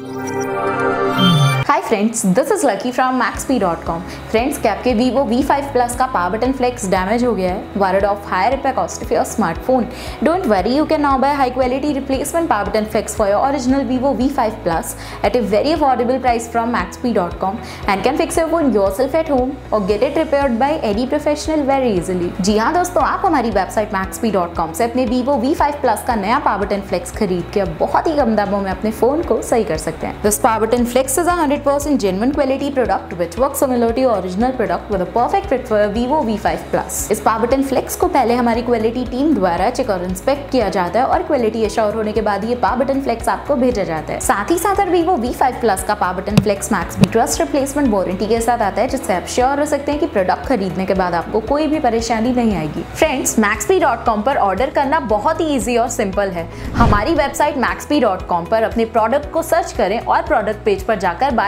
Thank you. Hi friends this is Lucky from Maxbhi dot com friends क्या आपके Vivo V five plus का power button flex damage हो गया है। Worried of higher repair cost of your smartphone don't worry you can now buy high quality replacement power button flex for your original Vivo V five plus at a very affordable price from Maxbhi dot com and can fix your phone yourself at home और get it repaired by any professional very easily जी हाँ दोस्तों, आप हमारी website मैक्सपी dot com से अपने Vivo V five plus का नया power button flex खरीद के बहुत ही कम दामों में अपने फ़ोन को सही कर सकते हैं। This power button flex is a 100% genuine quality product which works similar to your original product with a perfect fit for Vivo V5 Plus. इस पावर बटन फ्लेक्स को पहले हमारी क्वालिटी टीम द्वारा चेक और इंस्पेक्ट किया जाता है और क्वालिटी एश्योर होने के बाद ये पावर बटन फ्लेक्स आपको भेजा जाता है। साथ ही साथ Vivo V5 Plus का power button flex Maxbhi trust replacement warranty के साथ आता है, जिससे आप श्योर हो सकते हैं कि प्रोडक्ट खरीदने के बाद आपको कोई भी परेशानी नहीं आएगी। फ्रेंड्स मैक्सपी डॉट कॉम पर ऑर्डर करना बहुत ही ईजी और सिंपल है। हमारी वेबसाइट मैक्सपी डॉट कॉम पर अपने प्रोडक्ट को सर्च करें और प्रोडक्ट पेज पर जाकर बाय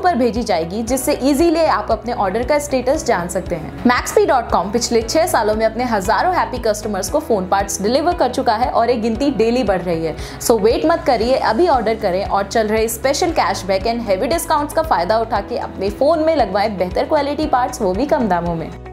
पर भेजी जाएगी, जिससे इजीली आप अपने ऑर्डर का स्टेटस जान सकते हैं। Maxp.com पिछले छह सालों में अपने हज़ारों हैप्पी कस्टमर्स को फ़ोन पार्ट्स डिलीवर कर चुका है और ये गिनती डेली बढ़ रही है। सो वेट मत करिए, अभी ऑर्डर करें और चल रहे special cashback and heavy discount का फ़ायदा उठा के अपने फ़ोन में लगवाए बेहतर क्वालिटी पार्ट वो भी कम दामों में।